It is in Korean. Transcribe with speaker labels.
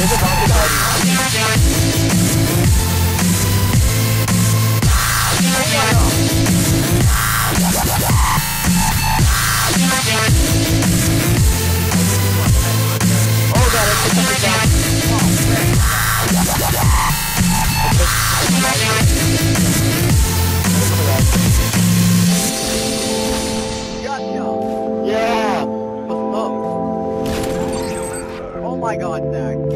Speaker 1: A